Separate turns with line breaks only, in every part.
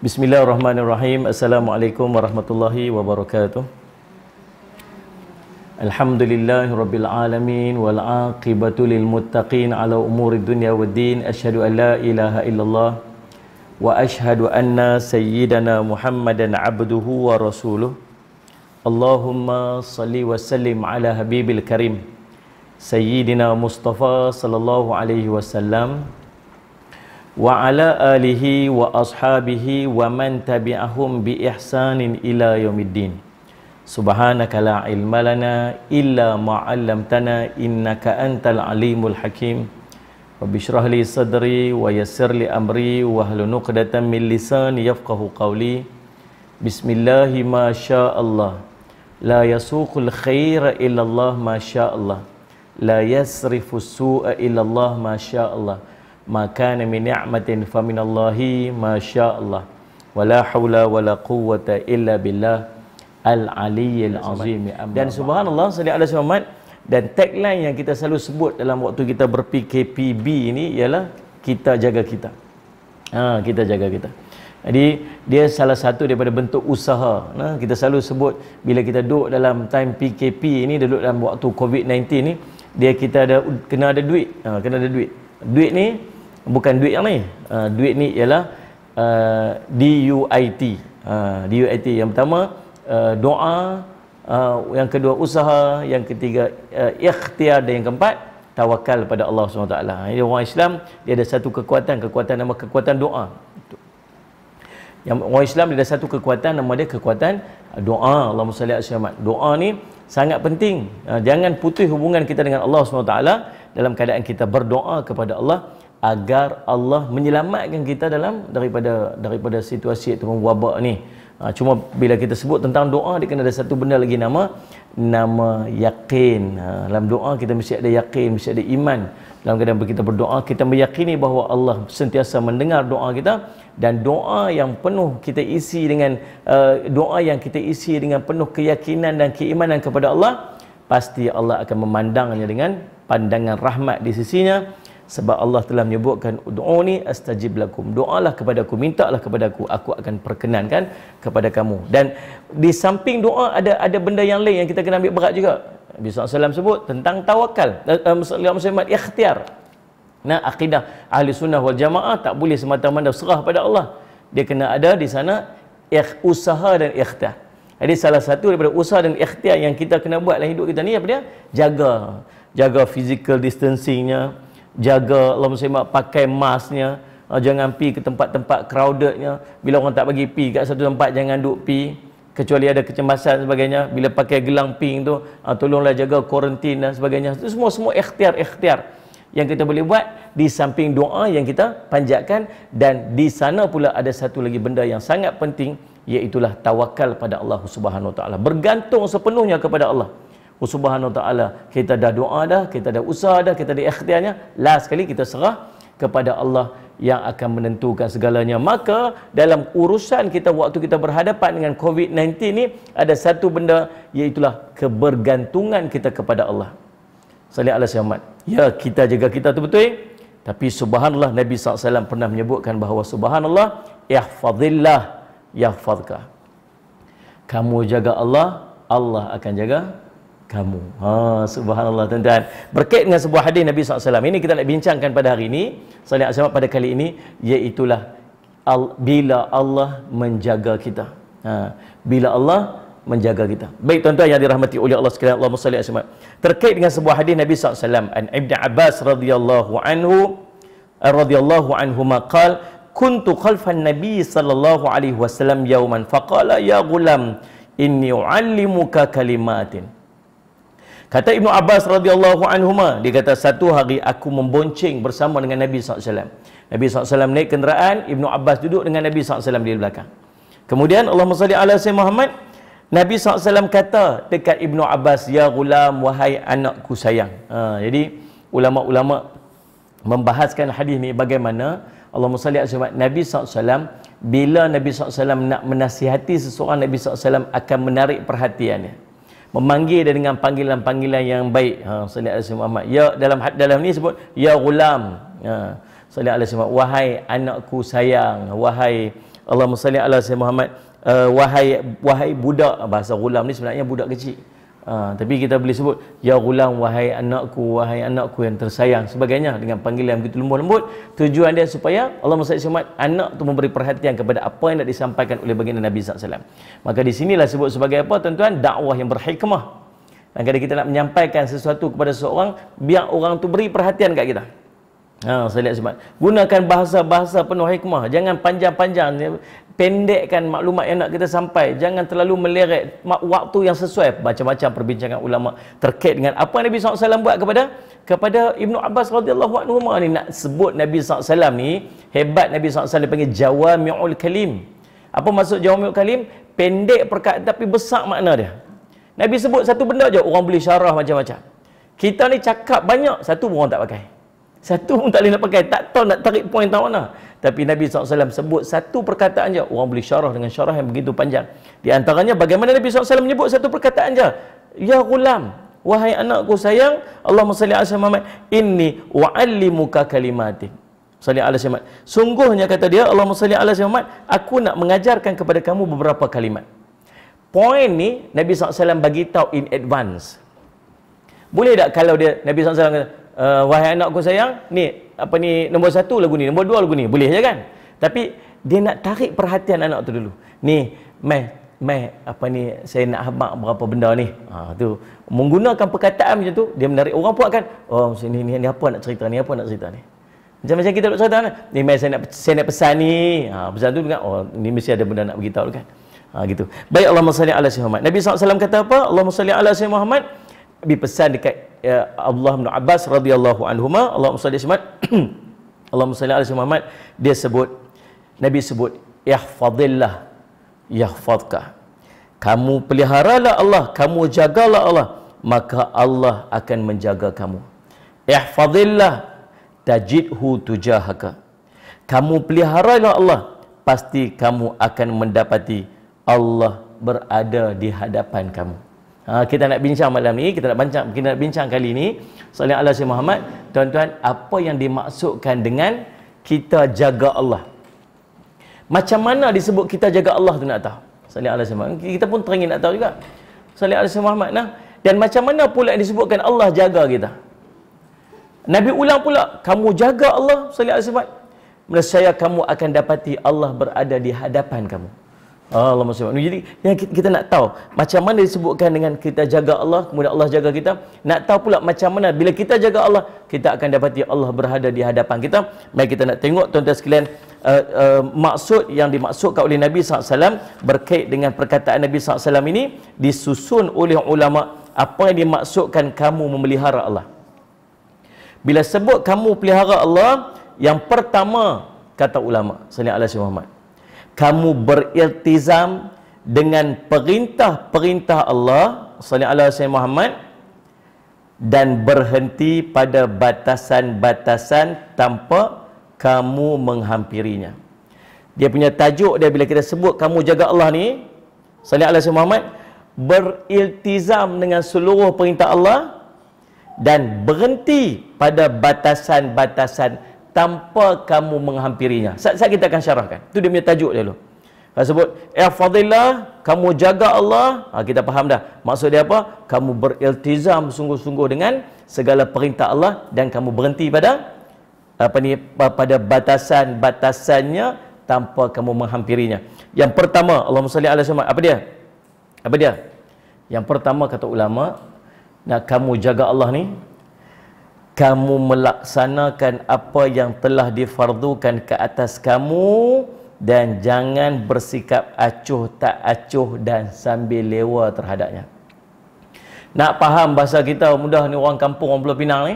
Bismillahirrahmanirrahim. Assalamualaikum warahmatullahi wabarakatuh. Alhamdulillahi rabbil alamin wal aqibatu lil muttaqin ala umuri dunya waddin. Asyhadu an la ilaha illallah wa asyhadu anna sayyidana Muhammadan abduhu wa rasuluh. Allahumma salli wa sallim ala habibil karim sayyidina Mustafa sallallahu alaihi wasallam wa ala alihi wa ashabihi wa man tabi'ahum bi ihsanin ila yaumiddin. Subhanaka la ilma lana illa ma 'allamtana innaka antal alimul hakim. Rabbi shrah li sadri wa yassir li amri wa hlul 'uqdatam min lisani yafqahu qawli. Bismillah ma syaa Allah la yasuqul khaira illa Allah ma syaa Allah la yasrifu su'a illa Allah ma syaa Allah maka min ni'matin fa min Allahi wala haula wala quwwata illa billah. Al aliyyil azim dan subhanallah sallallahu alaihi wasallam dan tagline yang kita selalu sebut dalam waktu kita ber-PKPB ini ialah kita jaga kita. Ha kita jaga kita. Jadi dia salah satu daripada bentuk usaha. Nah kita selalu sebut bila kita duduk dalam time PKP ini duduk dalam waktu COVID-19 ni dia kita ada kena ada duit. Ha, kena ada duit duit ni bukan duit yang ni uh, duit ni ialah uh, DUIT uh, DUIT yang pertama uh, doa uh, yang kedua usaha yang ketiga uh, ikhtiar dan yang keempat tawakal pada Allah SWT jadi orang Islam dia ada satu kekuatan kekuatan nama kekuatan doa. Yang orang Islam dia ada satu kekuatan nama dia kekuatan doa. Allahumma salli ala doa ni sangat penting. Uh, jangan putus hubungan kita dengan Allah SWT dalam keadaan kita berdoa kepada Allah agar Allah menyelamatkan kita dalam daripada daripada situasi ataupun wabak ni. Ha, cuma bila kita sebut tentang doa dia kena ada satu benda lagi nama nama yakin. Ha, dalam doa kita mesti ada yakin, mesti ada iman. Dalam keadaan kita berdoa kita meyakini bahawa Allah sentiasa mendengar doa kita dan doa yang penuh kita isi dengan uh, doa yang kita isi dengan penuh keyakinan dan keimanan kepada Allah pasti Allah akan memandangnya dengan pandangan rahmat di sisinya sebab Allah telah menyebutkan ni astajib lakum. Doalah kepada aku mintalah kepada aku aku akan perkenankan kepada kamu. Dan di samping doa ada ada benda yang lain yang kita kena ambil berat juga. Nabi SAW sebut tentang tawakal. Muslim Muslimat ikhtiar. Nah akidah ahli sunnah wal jamaah tak boleh semata-mata serah pada Allah. Dia kena ada di sana usaha dan ikhtiar. Jadi salah satu daripada usaha dan ikhtiar yang kita kena buat dalam hidup kita ni apa dia? Jaga. Jaga physical distancingnya jaga Allah Muslimat pakai masknya uh, jangan pi ke tempat-tempat crowdednya. Bila orang tak bagi pi kat satu tempat jangan duk pi. Kecuali ada kecemasan sebagainya bila pakai gelang pink tu uh, tolonglah jaga kuarantin dan sebagainya. Itu semua semua ikhtiar-ikhtiar yang kita boleh buat di samping doa yang kita panjatkan. Dan di sana pula ada satu lagi benda yang sangat penting iaitu tawakal pada Allah Subhanahu Wa Taala. Bergantung sepenuhnya kepada Allah Oh subhanahu ta'ala kita dah doa dah kita dah usaha dah kita dah ikhtiarnya last sekali kita serah kepada Allah yang akan menentukan segalanya. Maka dalam urusan kita waktu kita berhadapan dengan COVID-19 ni ada satu benda iaitu kebergantungan kita kepada Allah. Salih ala syamat ya kita jaga kita tu betul. Tapi subhanallah Nabi SAW pernah menyebutkan bahawa subhanallah ihfadillah yahfadka kamu jaga Allah Allah akan jaga kamu. Ha, subhanallah tuan-tuan. Berkait dengan sebuah hadis Nabi SAW. Ini kita nak bincangkan pada hari ini. Salih Asyamat pada kali ini. Iaitulah al, bila Allah menjaga kita. Ha, bila Allah menjaga kita. Baik tuan-tuan yang dirahmati oleh Allah sekalian. Allah Asyamat. Terkait dengan sebuah hadis Nabi SAW. An Ibn Abbas radhiyallahu anhu. radhiyallahu anhu maqal. Kuntu khalfan Nabi sallallahu alaihi wasallam yauman faqala ya gulam inni uallimuka kalimatin Kata Ibnu Abbas radhiyallahu anhu dia kata satu hari aku membonceng bersama dengan Nabi SAW. Nabi SAW naik kenderaan, Ibnu Abbas duduk dengan Nabi SAW di belakang. Kemudian Allah salli ala Sayyid Muhammad, Nabi SAW kata dekat Ibnu Abbas, Ya gulam, wahai anakku sayang. Ha, jadi ulama-ulama membahaskan hadis ni bagaimana Allah salli ala Muhammad, Nabi SAW bila Nabi SAW nak menasihati seseorang, Nabi SAW akan menarik perhatiannya memanggil dia dengan panggilan-panggilan yang baik. Ha sallallahu alaihi Muhammad. Ya dalam dalam ni sebut ya gulam ha sallallahu alaihi Muhammad wahai anakku sayang wahai Allahumma salli ala sayyidina Muhammad uh, wahai wahai budak. Bahasa gulam ni sebenarnya budak kecil Ha, tapi kita boleh sebut ya gulam wahai anakku wahai anakku yang tersayang sebagainya dengan panggilan begitu lembut-lembut. Tujuan dia supaya Allah SWT anak tu memberi perhatian kepada apa yang nak disampaikan oleh baginda Nabi SAW maka di sinilah sebut sebagai apa tuan-tuan? Dakwah yang berhikmah. Dan kadang kita nak menyampaikan sesuatu kepada seseorang biar orang tu beri perhatian kat kita. Ha, saya lihat sebab gunakan bahasa-bahasa penuh hikmah. Jangan panjang-panjang pendekkan maklumat yang nak kita sampai. Jangan terlalu meleret waktu yang sesuai. Macam-macam perbincangan ulama terkait dengan apa yang Nabi SAW buat kepada kepada Ibnu Abbas radhiyallahu anhu ni. Nak sebut Nabi SAW ni hebat Nabi SAW dipanggil jawami'ul kalim. Apa maksud jawami'ul kalim? Pendek perkataan tapi besar makna dia. Nabi sebut satu benda je orang boleh syarah macam-macam. Kita ni cakap banyak satu orang tak pakai satu pun tak boleh nak pakai. Tak tahu nak tarik poin tahu mana. Tapi Nabi SAW sebut satu perkataan je. Orang boleh syarah dengan syarah yang begitu panjang. Di antaranya bagaimana Nabi SAW menyebut satu perkataan je. Ya gulam. Wahai anakku sayang. Allahumma salli ala Muhammad. Inni wa'allimuka kalimatin. Salli ala Muhammad. Sungguhnya kata dia. Allahumma salli ala Muhammad. Aku nak mengajarkan kepada kamu beberapa kalimat. Poin ni Nabi SAW bagi tahu in advance. Boleh tak kalau dia Nabi SAW kata uh, wahai anakku sayang ni apa ni nombor satu lagu ni nombor dua lagu ni boleh je kan? Tapi dia nak tarik perhatian anak tu dulu. Ni meh meh apa ni saya nak habaq berapa benda ni? Ha tu. Menggunakan perkataan macam tu dia menarik orang puak kan? Oh sini ni, ni apa nak cerita ni apa nak cerita ni? Macam macam kita nak cerita kan? Ni meh saya nak saya nak pesan ni. Ha pesan tu kan oh ni mesti ada benda nak beritahu kan? Ha gitu. Baik Allahumma salli ala Muhammad. Nabi SAW kata apa? Allahumma salli ala Muhammad Nabi pesan dekat ya, Allah bin Abbas radhiyallahu anhuma. Allahumma salli Muhammad. Allahumma salli ala Muhammad. Dia sebut Nabi sebut ihfazillah yahfazka kamu peliharalah Allah kamu jagalah Allah maka Allah akan menjaga kamu. Ihfazillah tajidhu tujahaka. Kamu peliharalah Allah pasti kamu akan mendapati Allah berada di hadapan kamu Ha, kita nak bincang malam ni, kita nak bincang, kita nak bincang kali ni. Sallallahu alaihi Muhammad, tuan-tuan, apa yang dimaksudkan dengan kita jaga Allah? Macam mana disebut kita jaga Allah tu nak tahu? Sallallahu alaihi Muhammad. Kita pun teringin nak tahu juga. Sallallahu alaihi Muhammad nah. Dan macam mana pula yang disebutkan Allah jaga kita? Nabi ulang pula, kamu jaga Allah sallallahu alaihi Muhammad. Menurut kamu akan dapati Allah berada di hadapan kamu. Allah SWT. Jadi yang kita nak tahu macam mana disebutkan dengan kita jaga Allah, kemudian Allah jaga kita. Nak tahu pula macam mana bila kita jaga Allah, kita akan dapati Allah berada di hadapan kita. Mari kita nak tengok tuan-tuan sekalian uh, uh, maksud yang dimaksudkan oleh Nabi SAW berkait dengan perkataan Nabi SAW ini disusun oleh ulama apa yang dimaksudkan kamu memelihara Allah. Bila sebut kamu pelihara Allah, yang pertama kata ulama sallallahu alaihi Muhammad kamu beriltizam dengan perintah-perintah Allah sallallahu alaihi wasallam Muhammad dan berhenti pada batasan-batasan tanpa kamu menghampirinya. Dia punya tajuk dia bila kita sebut kamu jaga Allah ni sallallahu alaihi wasallam Muhammad beriltizam dengan seluruh perintah Allah dan berhenti pada batasan-batasan tanpa kamu menghampirinya. Saat-saat kita akan syarahkan. Itu dia punya tajuk dia dulu. Kalau sebut, Ya Fadillah, kamu jaga Allah. Ha, kita faham dah. Maksud dia apa? Kamu beriltizam sungguh-sungguh dengan segala perintah Allah dan kamu berhenti pada apa ni pada batasan-batasannya tanpa kamu menghampirinya. Yang pertama, Allah salli alaihi wasallam. Apa dia? Apa dia? Yang pertama kata ulama, nak kamu jaga Allah ni, kamu melaksanakan apa yang telah difardukan ke atas kamu dan jangan bersikap acuh tak acuh dan sambil lewa terhadapnya. Nak faham bahasa kita mudah ni orang kampung orang Pulau Pinang ni.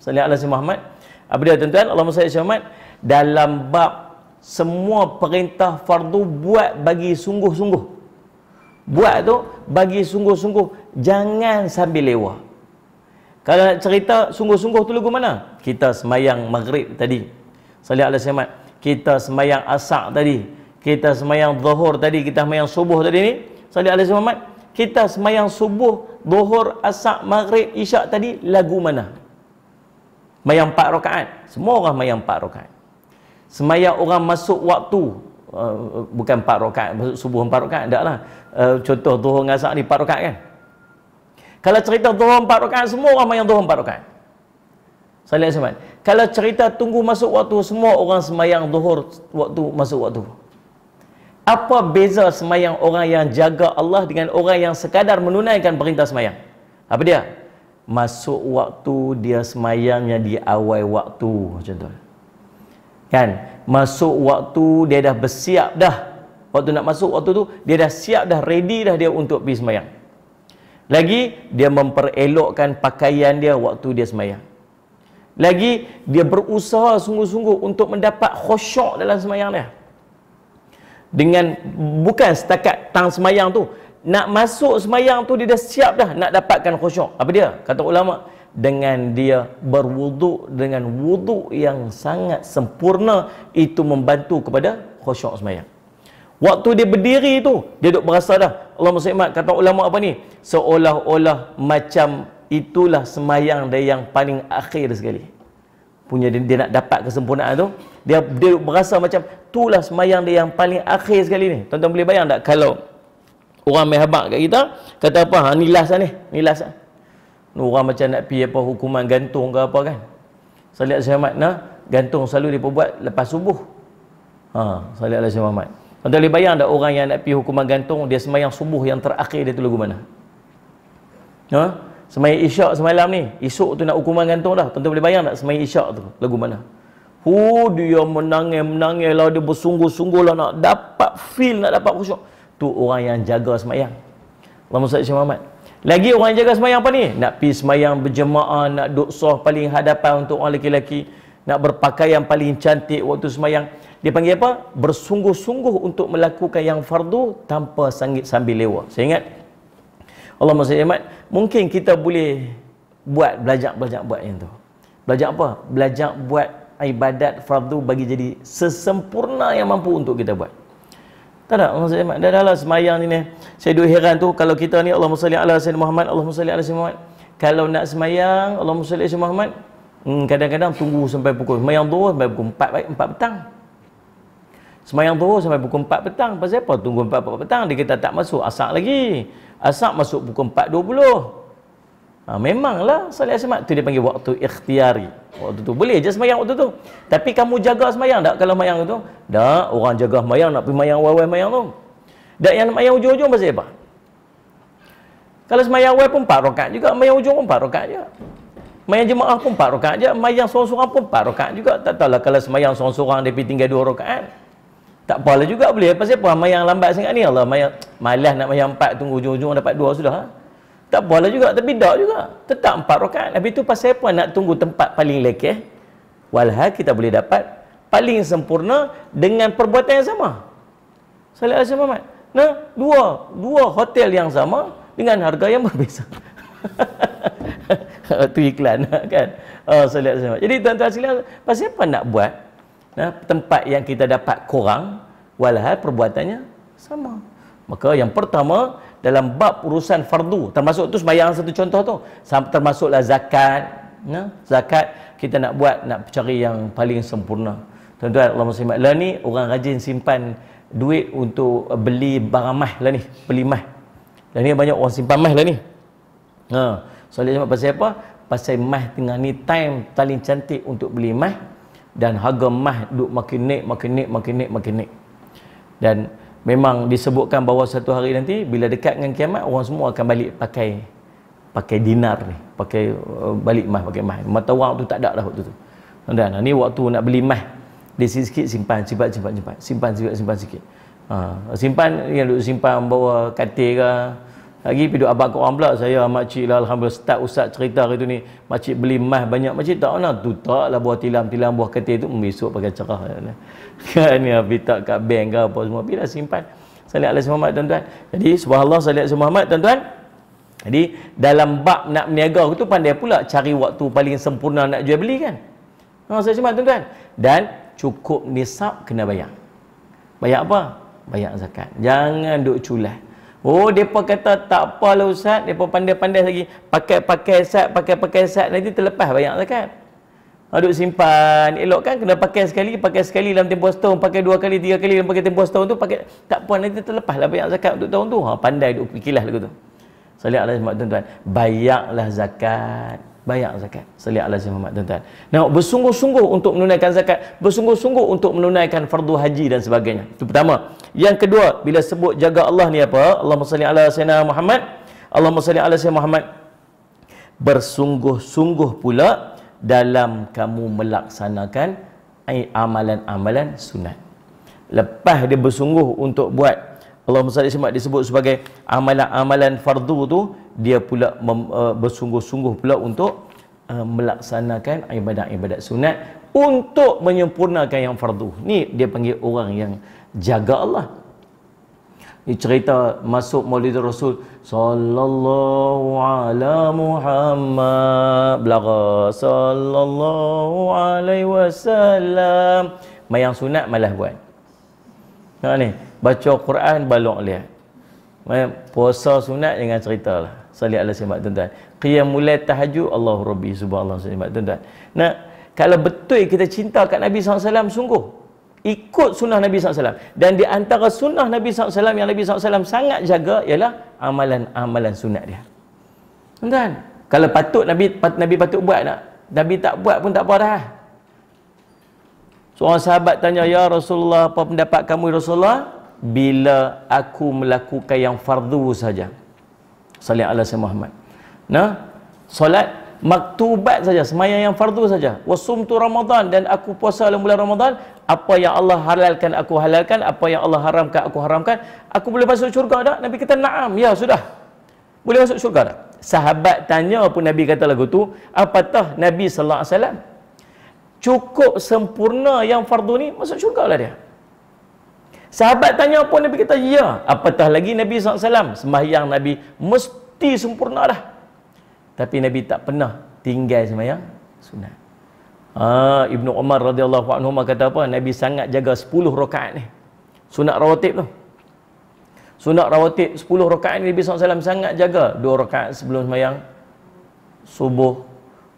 Sallallahu alaihi Muhammad. Apa dia tuan-tuan? Allahumma salli Muhammad dalam bab semua perintah fardu buat bagi sungguh-sungguh. Buat tu bagi sungguh-sungguh jangan sambil lewa. Kalau nak cerita sungguh-sungguh tu lagu mana? Kita semayang maghrib tadi. Salih ala semat. Kita semayang asak tadi. Kita semayang zuhur tadi. Kita semayang subuh tadi ni. Salih ala semat. Kita semayang subuh, zuhur, asak, maghrib, isyak tadi. Lagu mana? Semayang empat rakaat. Semua orang semayang empat rakaat. Semayang orang masuk waktu. uh, bukan 4 rakaat subuh 4 rakaat taklah uh, contoh zuhur dengan asar ni 4 rakaat kan kalau cerita zuhur 4 rakaat semua orang yang zuhur 4 rakaat Salih Ahmad. Kalau cerita tunggu masuk waktu semua orang semayang zuhur waktu masuk waktu. Apa beza semayang orang yang jaga Allah dengan orang yang sekadar menunaikan perintah semayang? Apa dia? Masuk waktu dia semayangnya di awal waktu macam tu. Kan? Masuk waktu dia dah bersiap dah. Waktu nak masuk waktu tu dia dah siap dah ready dah dia untuk pergi semayang. Lagi dia memperelokkan pakaian dia waktu dia semayang. Lagi dia berusaha sungguh-sungguh untuk mendapat khusyuk dalam semayang dia. Dengan bukan setakat tang semayang tu, nak masuk semayang tu dia dah siap dah nak dapatkan khusyuk. Apa dia? Kata ulama, dengan dia berwuduk dengan wuduk yang sangat sempurna itu membantu kepada khusyuk semayang. Waktu dia berdiri tu, dia duk berasa dah. Allah SWT kata ulama apa ni? Seolah-olah macam itulah semayang dia yang paling akhir sekali. Punya dia, dia nak dapat kesempurnaan tu dia dia berasa macam itulah semayang dia yang paling akhir sekali ni. Tuan-tuan boleh bayang tak kalau orang main habak kat kita kata apa? Ha, ni last lah ni ni last lah. Orang macam nak pergi apa hukuman gantung ke apa kan? Salih Al-Syahmat nah, gantung selalu dia buat lepas subuh. Ha, Salih Al-Syahmat tuan-tuan boleh bayang tak orang yang nak pergi hukuman gantung dia semayang subuh yang terakhir dia tu lagu mana ha? Semayang isyak semalam ni. Esok tu nak hukuman gantung dah. Tentu boleh bayang tak semayang isyak tu? Lagu mana? Hu dia menangis-menangis lah. Dia bersungguh-sungguh lah nak dapat feel, nak dapat khusyuk. Tu orang yang jaga semayang. Allah Musa Syekh Muhammad. Lagi orang yang jaga semayang apa ni? Nak pergi semayang berjemaah, nak duduk soh paling hadapan untuk orang lelaki-lelaki. Nak berpakaian paling cantik waktu semayang. Dia panggil apa? Bersungguh-sungguh untuk melakukan yang fardu tanpa sangit sambil lewat. Saya ingat Allah SWT mungkin kita boleh buat belajar-belajar buat yang tu belajar apa? belajar buat ibadat fardu bagi jadi sesempurna yang mampu untuk kita buat tak ada Allah SWT dah dah lah semayang ni ni saya duk heran tu kalau kita ni Allah Sayyidina Muhammad Allah SWT ala Sayyidina Muhammad kalau nak semayang Allah Sayyidina Muhammad hmm, kadang-kadang tunggu sampai pukul semayang tu sampai pukul 4, 4 petang. Semayang tu sampai pukul 4 petang pasal apa? Tunggu 4, 4 petang dia kata tak masuk asak lagi. Asap masuk pukul 4.20 ha, Memanglah Salih Asmat tu dia panggil waktu ikhtiari. Waktu tu boleh je semayang waktu tu. Tapi kamu jaga semayang tak kalau semayang tu? Tak orang jaga semayang nak pergi semayang wawai semayang tu. Tak yang semayang ujung-ujung pasal apa? Kalau semayang wawai pun 4 rokat juga Semayang ujung pun 4 rokat je Semayang jemaah pun 4 rokat je Semayang sorang-sorang pun 4 rokat juga Tak tahulah kalau semayang sorang-sorang dia tinggal 2 rokat tak apalah juga boleh. Pasal apa mayang lambat sangat ni? Allah mayang malas nak mayang empat tunggu ujung-ujung dapat dua sudah. Ha? Tak apalah juga. Tapi tak juga. Tetap empat rakaat. Tapi tu pasal apa nak tunggu tempat paling lekeh? Walhal kita boleh dapat paling sempurna dengan perbuatan yang sama. Salih Asyik Muhammad. Nah, dua, dua hotel yang sama dengan harga yang berbeza. tu iklan kan. Oh, Asyik Muhammad. Jadi tuan-tuan sekalian, pasal apa nak buat? nah, tempat yang kita dapat kurang walhal perbuatannya sama maka yang pertama dalam bab urusan fardu termasuk tu sembahyang satu contoh tu termasuklah zakat nah, zakat kita nak buat nak cari yang paling sempurna tuan-tuan Allah SWT lah ni orang rajin simpan duit untuk beli barang mah lah ni beli mah lah ni banyak orang simpan mah lah ni ha. Soalnya pasal apa? Pasal mah tengah ni time paling cantik untuk beli mah dan harga emas duk makin naik makin naik makin naik makin naik. Dan memang disebutkan bahawa satu hari nanti bila dekat dengan kiamat orang semua akan balik pakai pakai dinar ni pakai uh, balik emas pakai emas mata wang tu tak ada dah waktu tu. Dan ni waktu nak beli emas dia sikit simpan simpan simpan simpan. Simpan simpan simpan sikit. Ha, simpan yang duk simpan bawa katil ke lagi pergi abang kau orang pula saya makcik lah Alhamdulillah start ustaz cerita hari tu ni. Makcik beli emas banyak. Makcik tak mana tu tak lah buah tilam-tilam buah ketir tu besok pakai cerah. Kan ni habis tak kat bank ke apa semua. Bila simpan. Salih alaihi Muhammad tuan-tuan. Jadi subhanallah salih alaihi Muhammad tuan-tuan. Jadi dalam bab nak berniaga tu pandai pula cari waktu paling sempurna nak jual beli kan? Ha, saya cuma tuan-tuan. Dan cukup nisab kena bayar. Bayar apa? bayar zakat. Jangan duk culah Oh, depa kata tak apalah ustaz, depa pandai-pandai lagi pakai-pakai sat, pakai-pakai sat nanti terlepas bayar zakat. Aduk simpan. Elok kan kena pakai sekali, pakai sekali dalam tempoh setahun, pakai dua kali, tiga kali dalam pakai tempoh setahun tu, pakai tak puan nanti terlepas lah bayar zakat untuk tahun tu. Ha, pandai duk fikirlah lagu tu. Salih Allah tuan-tuan. Bayarlah zakat bayar zakat. Salih Allah Muhammad tuan-tuan. Nah, bersungguh-sungguh untuk menunaikan zakat, bersungguh-sungguh untuk menunaikan fardu haji dan sebagainya. Itu pertama. Yang kedua, bila sebut jaga Allah ni apa? Allahumma salli ala sayyidina Muhammad. Allahumma salli ala sayyidina Muhammad. Bersungguh-sungguh pula dalam kamu melaksanakan amalan-amalan sunat. Lepas dia bersungguh untuk buat Allahumma salli ala disebut sebagai amalan-amalan fardu tu dia pula mem, uh, bersungguh-sungguh pula untuk uh, melaksanakan ibadat-ibadat sunat untuk menyempurnakan yang fardu. Ni dia panggil orang yang jaga Allah. Ni cerita masuk Maulid Rasul sallallahu ala Muhammad belaga sallallahu alaihi wasallam. Mayang sunat malah buat. Ha ni, baca Quran balok lihat. Puasa sunat jangan ceritalah salih ala sahabat tuan-tuan. Qiyam mulai tahajud Allah Rabbi subhanallah sahabat tuan-tuan. Nah kalau betul kita cinta kat Nabi SAW sungguh. Ikut sunnah Nabi SAW dan di antara sunnah Nabi SAW yang Nabi SAW sangat jaga ialah amalan-amalan sunat dia. Tuan-tuan kalau patut Nabi Nabi patut buat nak Nabi tak buat pun tak apa dah. Seorang sahabat tanya ya Rasulullah apa pendapat kamu Rasulullah bila aku melakukan yang fardu saja Salih ala Sayyid Muhammad. Nah, solat maktubat saja, semayang yang fardu saja. Wasumtu Ramadan dan aku puasa dalam bulan Ramadan, apa yang Allah halalkan aku halalkan, apa yang Allah haramkan aku haramkan, aku boleh masuk syurga tak? Nabi kata, "Na'am." Ya, sudah. Boleh masuk syurga tak? Sahabat tanya pun Nabi kata lagu tu, apatah Nabi sallallahu alaihi wasallam cukup sempurna yang fardu ni masuk syurga lah dia. Sahabat tanya apa Nabi kata, ya. Apatah lagi Nabi SAW. Sembahyang Nabi mesti sempurna dah. Tapi Nabi tak pernah tinggal sembahyang sunat. Ha, Ibnu Umar radhiyallahu anhu kata apa? Nabi sangat jaga 10 rakaat ni. Sunat rawatib tu. Sunat rawatib 10 rakaat ni Nabi SAW sangat jaga. 2 rakaat sebelum sembahyang subuh.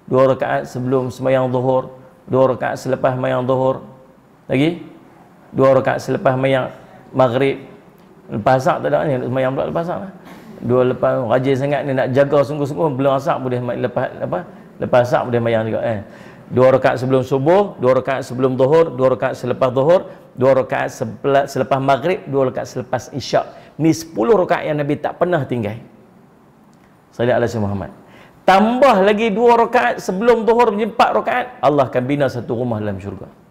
2 rakaat sebelum sembahyang zuhur. 2 rakaat selepas sembahyang zuhur. Lagi? Dua rakaat selepas mayang maghrib. Lepas asak tak ada ni mayang pula lepas asak lah. dua lepas rajin sangat ni nak jaga sungguh-sungguh belum asak boleh lepas apa? Lepas asak boleh mayang juga eh. Dua rakaat sebelum subuh dua rakaat sebelum zuhur dua rakaat selepas zuhur dua rakaat selepas maghrib dua rakaat selepas isyak. Ni sepuluh rakaat yang Nabi tak pernah tinggal. Salih Allah Muhammad. Tambah lagi dua rakaat sebelum zuhur menjadi empat rakaat Allah akan bina satu rumah dalam syurga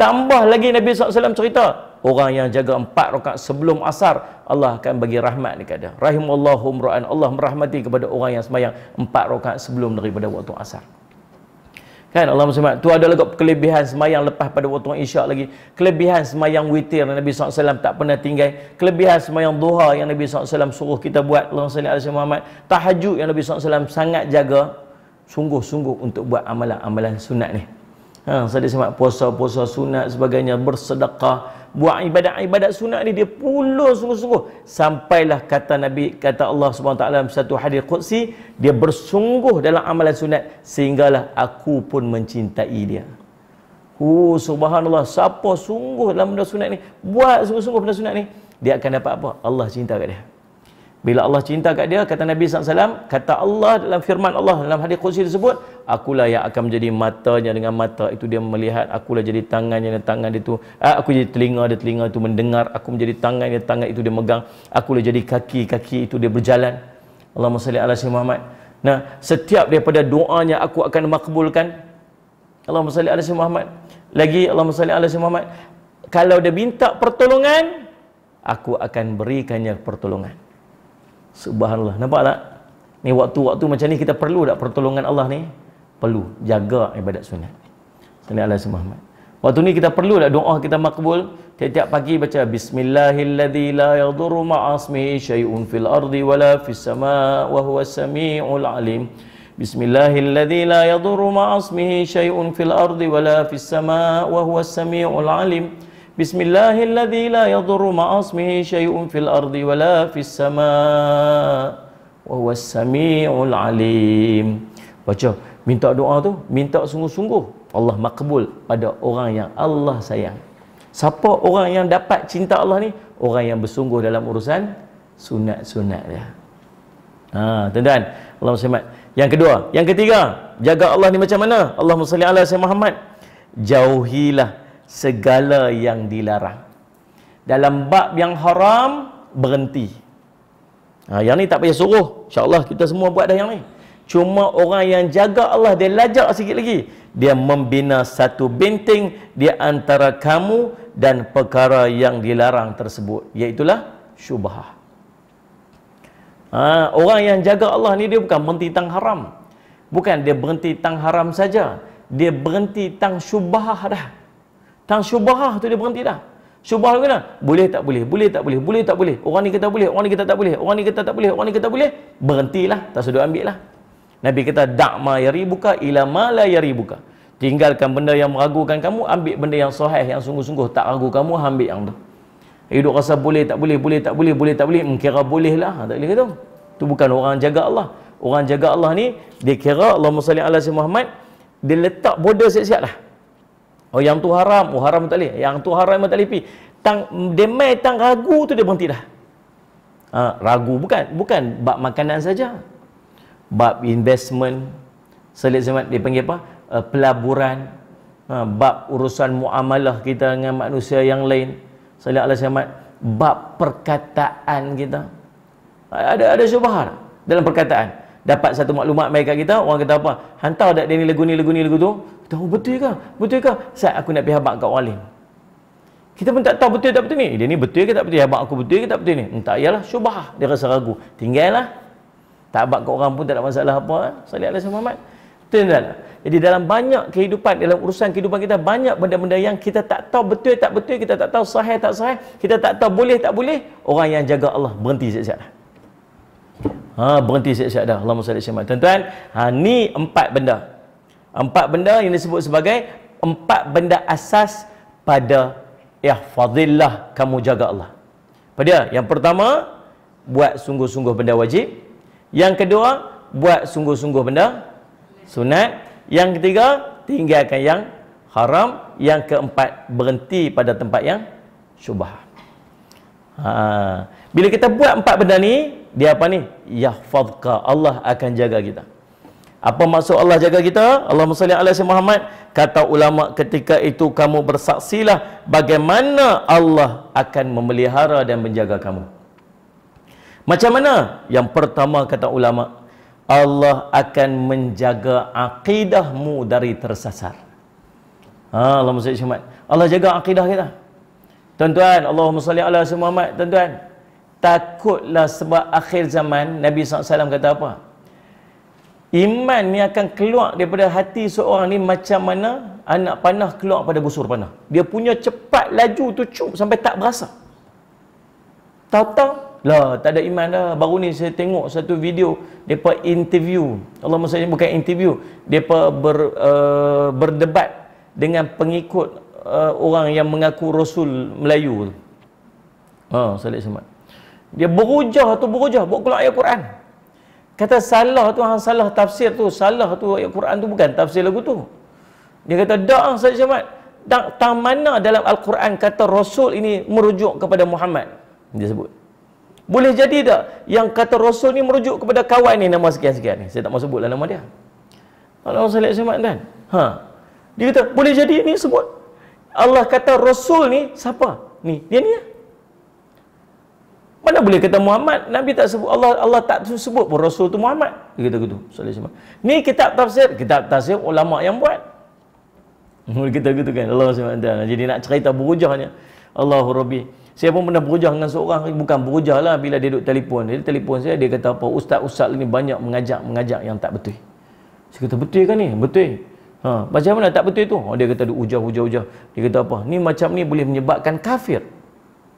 Tambah lagi Nabi SAW cerita, orang yang jaga empat rakaat sebelum asar, Allah akan bagi rahmat dekat dia. Rahimallahu mra'an. Allah merahmati kepada orang yang sembahyang empat rakaat sebelum daripada waktu asar. Kan Allah SWT. Tu ada lagi kelebihan semayang lepas pada waktu isyak lagi. Kelebihan semayang witir yang Nabi SAW tak pernah tinggal. Kelebihan semayang duha yang Nabi SAW suruh kita buat. Allah SWT. Muhammad. Tahajud yang Nabi SAW sangat jaga. Sungguh-sungguh untuk buat amalan-amalan sunat ni. Ha, saya semak puasa-puasa sunat sebagainya, bersedekah, buat ibadat-ibadat sunat ni dia puluh sungguh-sungguh sampailah kata Nabi kata Allah taala dalam satu hadis qudsi dia bersungguh dalam amalan sunat sehinggalah aku pun mencintai dia. Oh subhanallah siapa sungguh dalam benda sunat ni buat sungguh-sungguh benda sunat ni dia akan dapat apa? Allah cinta kat dia. Bila Allah cinta kat dia, kata Nabi SAW, kata Allah dalam firman Allah, dalam hadis kursi disebut, akulah yang akan menjadi matanya dengan mata itu dia melihat, akulah jadi tangannya dengan tangan itu, ah, aku jadi telinga dia telinga itu mendengar, aku menjadi tangan dia tangan itu dia megang, akulah jadi kaki, kaki itu dia berjalan. Allahumma salli ala sayyidina Muhammad. Nah, setiap daripada doanya aku akan makbulkan. Allahumma salli ala sayyidina Muhammad. Lagi Allahumma salli ala sayyidina Muhammad. Kalau dia minta pertolongan, aku akan berikannya pertolongan. Subhanallah. Nampak tak? Ni waktu-waktu macam ni kita perlu tak pertolongan Allah ni? Perlu. Jaga ibadat sunat. Sallallahu alaihi wasallam. Waktu ni kita perlu tak doa kita makbul? Tiap-tiap pagi baca Bismillahilladzi la yadurru ma'asmihi syai'un fil ardi wala fis sama' wa huwas samiul alim. Bismillahilladzi la yadurru ma'asmihi syai'un fil ardi wala fis sama' wa huwas samiul alim. بسم الله الذي لا يضر مع اسمه شيء في الأرض ولا في السماء وهو السميع العليم baca minta doa tu minta sungguh-sungguh Allah makbul pada orang yang Allah sayang siapa orang yang dapat cinta Allah ni orang yang bersungguh dalam urusan sunat-sunat dia ha tuan-tuan Allah selamat yang kedua yang ketiga jaga Allah ni macam mana Allahumma salli ala sayyidina Muhammad jauhilah segala yang dilarang. Dalam bab yang haram berhenti. Ha, yang ni tak payah suruh. insyaAllah kita semua buat dah yang ni. Cuma orang yang jaga Allah dia lajak sikit lagi. Dia membina satu benteng di antara kamu dan perkara yang dilarang tersebut. Iaitulah syubhah. Ha, orang yang jaga Allah ni dia bukan berhenti tang haram. Bukan dia berhenti tang haram saja. Dia berhenti tang syubhah dah tang syubhah tu dia berhenti dah Syubhah kena? Boleh tak boleh? Boleh tak boleh? Boleh tak boleh? Orang ni kata boleh, orang ni kata tak boleh, orang ni kata tak boleh, orang ni kata boleh. Berhentilah, tak sudah ambil lah. Nabi kata dak ma yaribuka ila ma la yaribuka. Tinggalkan benda yang meragukan kamu, ambil benda yang sahih yang sungguh-sungguh tak ragu kamu, ambil yang tu. Hidup rasa boleh tak boleh, boleh tak boleh, boleh tak boleh, mengkira boleh lah. Tak boleh kata. Tu bukan orang jaga Allah. Orang jaga Allah ni, dia kira salli ala Muhammad, dia letak border siap-siap lah. Oh yang tu haram, oh haram tak boleh. Yang tu haram tak boleh Tang demai tang ragu tu dia berhenti dah. Ha, ragu bukan bukan bab makanan saja. Bab investment selit semat dia panggil apa? Uh, pelaburan. Ha, bab urusan muamalah kita dengan manusia yang lain. Selit Allah semat bab perkataan kita. Ada ada syubhat dalam perkataan. Dapat satu maklumat kat kita, orang kata apa? Hantar dak dia ni lagu ni lagu ni lagu tu. Tahu betul ke? Betul ke? Saat aku nak pergi habak kat lain. Kita pun tak tahu betul tak betul ni. Dia ni betul ke tak betul? Habak aku betul ke tak betul ni? Entah iyalah syubah. Dia rasa ragu. Tinggallah. Tak habak kat orang pun tak ada masalah apa. Salih Allah Muhammad. Betul tak? Jadi dalam banyak kehidupan, dalam urusan kehidupan kita, banyak benda-benda yang kita tak tahu betul tak betul, kita tak tahu sahih tak sahih, kita tak tahu boleh tak boleh, orang yang jaga Allah berhenti siap-siap dah. Ha, berhenti siap-siap dah. Allahumma salli Tuan-tuan, ha, ni empat benda Empat benda yang disebut sebagai empat benda asas pada ya fadillah kamu jaga Allah. Pada yang pertama buat sungguh-sungguh benda wajib. Yang kedua buat sungguh-sungguh benda sunat. Yang ketiga tinggalkan yang haram. Yang keempat berhenti pada tempat yang syubah. Ha. Bila kita buat empat benda ni, dia apa ni? Yahfazka. Allah akan jaga kita. Apa maksud Allah jaga kita? Allahumma salli ala Muhammad. Kata ulama ketika itu kamu bersaksilah bagaimana Allah akan memelihara dan menjaga kamu. Macam mana? Yang pertama kata ulama, Allah akan menjaga akidahmu dari tersasar. Ha, Allahumma salli Muhammad. Allah jaga akidah kita. Tuan-tuan, Allahumma salli ala Muhammad. Tuan-tuan, takutlah sebab akhir zaman Nabi SAW kata apa? Iman ni akan keluar daripada hati seorang ni macam mana anak panah keluar pada busur panah. Dia punya cepat laju tu cup sampai tak berasa. Tahu-tahu lah tak ada iman dah. Baru ni saya tengok satu video depa interview. Allah maksudnya bukan interview, depa ber, uh, berdebat dengan pengikut uh, orang yang mengaku rasul Melayu. Ha, Salih Semat. Dia berujah tu berujah buat keluar ayat Quran. Kata salah tu hang salah tafsir tu, salah tu ayat Quran tu bukan tafsir lagu tu. Dia kata dak Said Jamat. Tak tang mana dalam al-Quran kata rasul ini merujuk kepada Muhammad. Dia sebut. Boleh jadi tak yang kata rasul ni merujuk kepada kawan ni nama sekian-sekian ni. Saya tak mau sebutlah nama dia. Allah Said Jamat kan. Ha. Dia kata boleh jadi ni sebut. Allah kata rasul ni siapa? Ni, dia ni ya. Mana boleh kata Muhammad? Nabi tak sebut Allah Allah tak sebut pun Rasul tu Muhammad. Kata gitu. Sallallahu Ni kitab tafsir, kitab tafsir ulama yang buat. kita gitu kan. Allah SWT. Jadi nak cerita berujahnya. Allahu Rabbi. Saya pun pernah berujah dengan seorang. Bukan berujah lah bila dia duduk telefon. Dia telefon saya, dia kata apa? Ustaz-ustaz ni banyak mengajak-mengajak yang tak betul. Saya kata, betul kan ni? Betul. Ha, macam mana tak betul tu? Oh, dia kata, ujah-ujah-ujah. Dia kata apa? Ni macam ni boleh menyebabkan kafir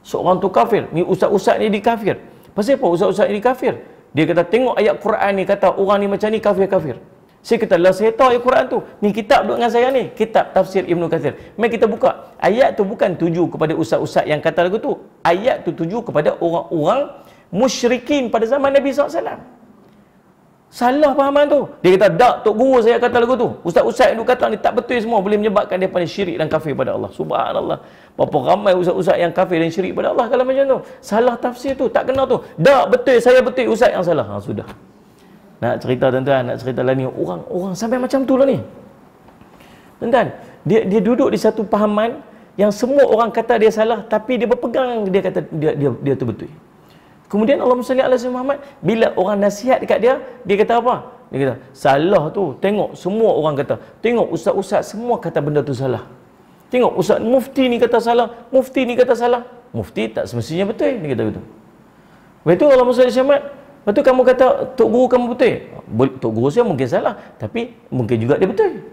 seorang tu kafir. Ni ustaz-ustaz ni di kafir. Pasal apa ustaz-ustaz ni di kafir? Dia kata tengok ayat Quran ni kata orang ni macam ni kafir-kafir. Saya kata lah saya tahu ayat Quran tu. Ni kitab duduk dengan saya ni. Kitab tafsir Ibnu Kathir. Mari kita buka. Ayat tu bukan tuju kepada ustaz-ustaz yang kata lagu tu. Ayat tu tuju kepada orang-orang musyrikin pada zaman Nabi SAW Salah pahaman tu. Dia kata, tak, Tok Guru saya kata lagu tu. Ustaz-ustaz yang kata ni tak betul semua. Boleh menyebabkan dia pada syirik dan kafir pada Allah. Subhanallah. Berapa ramai ustaz-ustaz yang kafir dan syirik pada Allah kalau macam tu. Salah tafsir tu. Tak kena tu. Tak, betul. Saya betul. Ustaz yang salah. Ha, sudah. Nak cerita tuan-tuan. Nak cerita lah ni. Orang-orang sampai macam tu lah ni. Tuan-tuan. Dia, dia duduk di satu pahaman yang semua orang kata dia salah. Tapi dia berpegang. Dia kata dia, dia, dia tu betul. Kemudian Allah salli ala Muhammad bila orang nasihat dekat dia, dia kata apa? Dia kata, salah tu. Tengok semua orang kata. Tengok ustaz-ustaz semua kata benda tu salah. Tengok ustaz mufti ni kata salah, mufti ni kata salah. Mufti tak semestinya betul dia kata betul. Betul Allah salli Muhammad. Betul kamu kata tok guru kamu betul. Tok guru saya mungkin salah, tapi mungkin juga dia betul.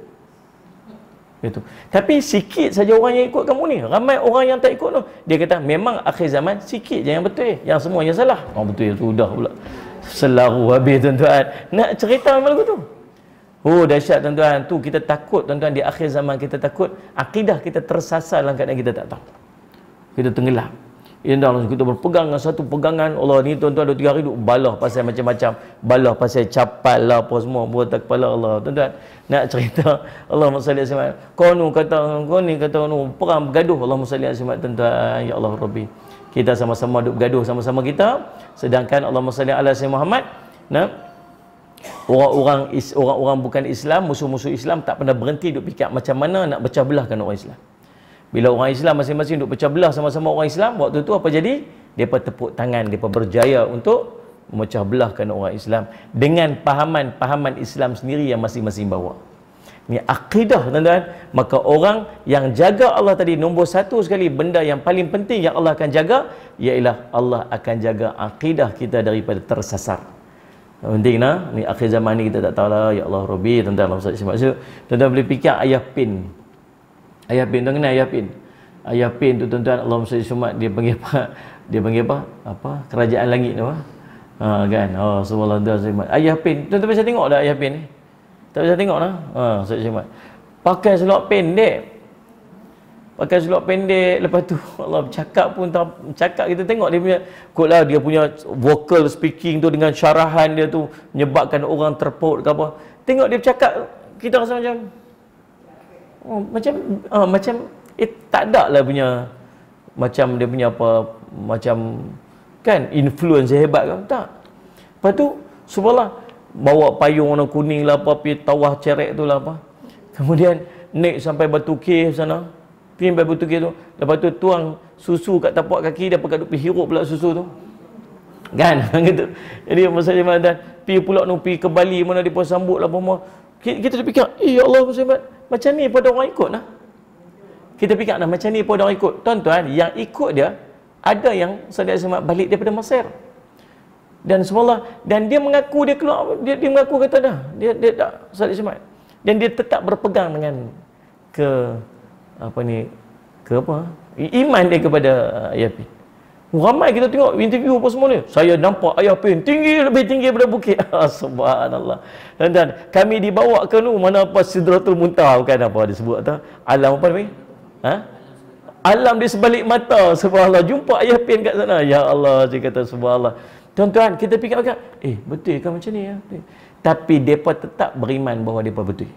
Itu. Tapi sikit saja orang yang ikut kamu ni. Ramai orang yang tak ikut tu. Dia kata memang akhir zaman sikit je yang betul. Yang semua yang salah. Oh betul sudah pula. Selaru habis tuan-tuan. Nak cerita memang lagu tu. Oh dahsyat tuan-tuan. Tu kita takut tuan-tuan di akhir zaman kita takut akidah kita tersasar dalam keadaan kita tak tahu. Kita tenggelam. Indah Allah kita berpegang dengan satu pegangan Allah ni tuan-tuan dua tiga hari duduk balah pasal macam-macam. Balah pasal capal lah apa semua buat tak kepala Allah. Tuan-tuan nak cerita Allah alaihi kau nu kata kau ni kata nu perang bergaduh Allah alaihi tuan-tuan. Ya Allah Rabbi. Kita sama-sama duduk bergaduh sama-sama kita sedangkan Allah salli alaihi Muhammad nah orang-orang orang-orang bukan Islam musuh-musuh Islam tak pernah berhenti duk fikir macam mana nak pecah belahkan orang Islam bila orang Islam masing-masing duk pecah belah sama-sama orang Islam, waktu tu apa jadi? Depa tepuk tangan, depa berjaya untuk memecah belahkan orang Islam dengan pahaman-pahaman Islam sendiri yang masing-masing bawa. Ini akidah tuan-tuan. Maka orang yang jaga Allah tadi nombor satu sekali benda yang paling penting yang Allah akan jaga ialah Allah akan jaga akidah kita daripada tersasar. Penting nah, ni akhir zaman ni kita tak tahu lah ya Allah Rabbi tuan-tuan Maksud, tuan-tuan boleh fikir ayah pin ayah pin tuan kenal ayah pin? Ayah pin tu tuan-tuan Allah Sumat dia panggil apa? Dia panggil apa? Apa? Kerajaan langit tu ha kan? Oh subhanallah dia ayah pin tuan-tuan bisa tengok dah ayah pin ni? Tak bisa tengok lah ha Ustaz Sumat pakai selok pendek pakai selok pendek lepas tu Allah bercakap pun tak cakap kita tengok dia punya kotlah dia punya vocal speaking tu dengan syarahan dia tu menyebabkan orang terpaut ke apa. Tengok dia bercakap kita rasa macam oh, macam uh, macam eh, tak ada lah punya macam dia punya apa macam kan influence hebat kan tak. Lepas tu subhanallah bawa payung warna kuning lah apa pergi tawah cerek tu lah apa. Kemudian naik sampai batu kir sana. Pergi sampai batu kir tu. Lepas tu tuang susu kat tapak kaki dia pakai pergi hirup pula susu tu. Kan? Gitu. Jadi masa dan pergi pula nu pergi ke Bali mana dia pun sambut lah apa kita, kita fikir eh ya Allah Muhammad macam ni pun orang ikut lah. Kita fikir nah, macam ni pun orang ikut. Tuan-tuan, yang ikut dia, ada yang saudara semak balik daripada Mesir. Dan semua dan dia mengaku dia keluar, dia, dia mengaku kata dah, dia, dia tak saudara semak. Dan dia tetap berpegang dengan ke, apa ni, ke apa, iman dia kepada uh. Ramai kita tengok interview apa semua ni. Saya nampak ayah pin tinggi lebih tinggi daripada bukit. Ah, subhanallah. Dan, dan kami dibawa ke nu mana apa Sidratul Muntah bukan apa disebut tu. Alam apa ni? Ha? Alam di sebalik mata. Subhanallah. Jumpa ayah pin kat sana. Ya Allah, dia kata subhanallah. Tuan-tuan, kita fikir kan, eh betul kan macam ni ya? Tapi depa tetap beriman bahawa depa betul.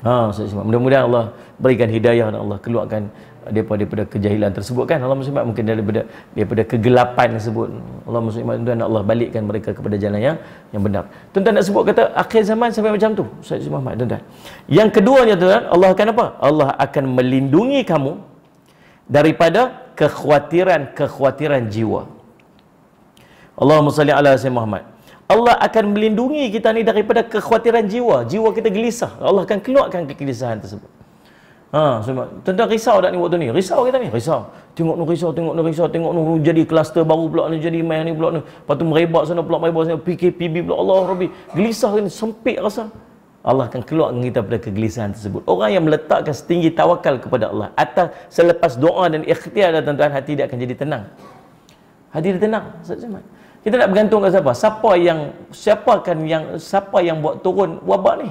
Ha, mudah-mudahan Allah berikan hidayah dan Allah keluarkan daripada, daripada kejahilan tersebut kan. Allah SWT mungkin daripada daripada kegelapan tersebut. Allah SWT tuan Allah balikkan mereka kepada jalan yang yang benar. Tuan-tuan nak sebut kata akhir zaman sampai macam tu. Ustaz Muhammad tuan-tuan. Yang keduanya tuan Allah akan apa? Allah akan melindungi kamu daripada kekhawatiran-kekhawatiran jiwa. Allahumma salli ala Sayyidina Muhammad. Allah akan melindungi kita ni daripada kekhawatiran jiwa. Jiwa kita gelisah. Allah akan keluarkan kegelisahan tersebut Ha, sebab tentang risau tak ni waktu ni? Risau kita ni, risau. Tengok nu risau, tengok nu risau, tengok nu jadi kluster baru pula ni jadi main ni pula ni. Lepas tu merebak sana pula merebak sana PKPB pula Allah Rabbi. Gelisah ni sempit rasa. Allah akan keluar kita pada kegelisahan tersebut. Orang yang meletakkan setinggi tawakal kepada Allah atas selepas doa dan ikhtiar dan tuan hati dia akan jadi tenang. Hati dia tenang. Kita nak bergantung ke siapa? Siapa yang siapa kan yang siapa yang buat turun wabak ni?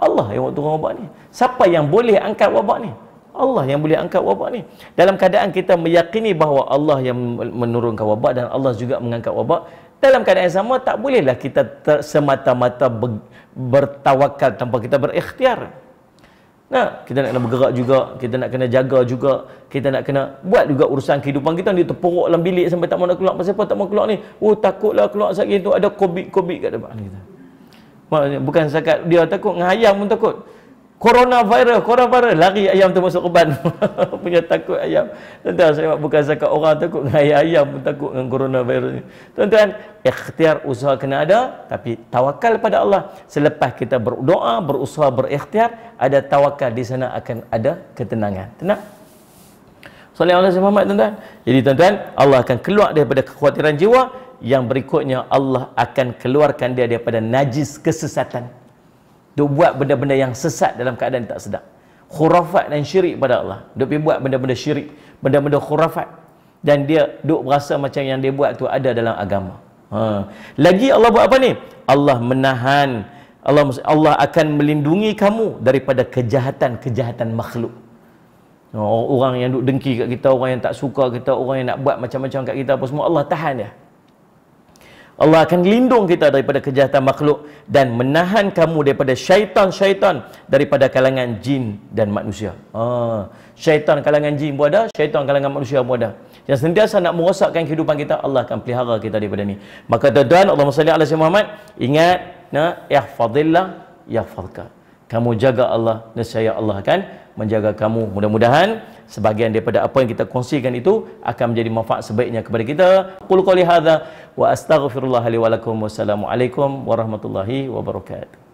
Allah yang buat turun wabak ni. Siapa yang boleh angkat wabak ni? Allah yang boleh angkat wabak ni. Dalam keadaan kita meyakini bahawa Allah yang menurunkan wabak dan Allah juga mengangkat wabak, dalam keadaan yang sama tak bolehlah kita semata-mata ber, bertawakal tanpa kita berikhtiar. Nah, kita nak kena bergerak juga, kita nak kena jaga juga, kita nak kena buat juga urusan kehidupan kita ni terpuruk dalam bilik sampai tak mau nak keluar. Pasal apa tak mau keluar ni? Oh, takutlah keluar sakit tu ada covid-covid kat depan kita. Bukan sekat dia takut, dengan ayam pun takut coronavirus, coronavirus, lari ayam tu masuk keban. Punya takut ayam. Tuan-tuan, saya bukan zakat orang takut dengan ayam, ayam pun takut dengan coronavirus ni. Tuan-tuan, ikhtiar usaha kena ada, tapi tawakal pada Allah. Selepas kita berdoa, berusaha, berikhtiar, ada tawakal di sana akan ada ketenangan. Tenang? Salih Allah Muhammad tuan-tuan. Jadi tuan-tuan, Allah akan keluar daripada kekhawatiran jiwa. Yang berikutnya, Allah akan keluarkan dia daripada najis kesesatan. Dia buat benda-benda yang sesat dalam keadaan tak sedap. Khurafat dan syirik pada Allah. Dia pergi buat benda-benda syirik. Benda-benda khurafat. Dan dia duk berasa macam yang dia buat tu ada dalam agama. Ha. Lagi Allah buat apa ni? Allah menahan. Allah Allah akan melindungi kamu daripada kejahatan-kejahatan makhluk. Orang yang duk dengki kat kita, orang yang tak suka kita, orang yang nak buat macam-macam kat kita apa semua Allah tahan dia. Allah akan lindung kita daripada kejahatan makhluk dan menahan kamu daripada syaitan-syaitan daripada kalangan jin dan manusia. Ah, syaitan kalangan jin pun ada, syaitan kalangan manusia pun ada. Yang sentiasa nak merosakkan kehidupan kita, Allah akan pelihara kita daripada ni. Maka tuan-tuan, Allahumma salli ala Muhammad, ingat, na ihfazillah yahfazka. Kamu jaga Allah, nescaya Allah akan menjaga kamu. Mudah-mudahan sebahagian daripada apa yang kita kongsikan itu akan menjadi manfaat sebaiknya kepada kita. Qul qali hadza wa astaghfirullah li wa lakum. Wassalamualaikum warahmatullahi wabarakatuh.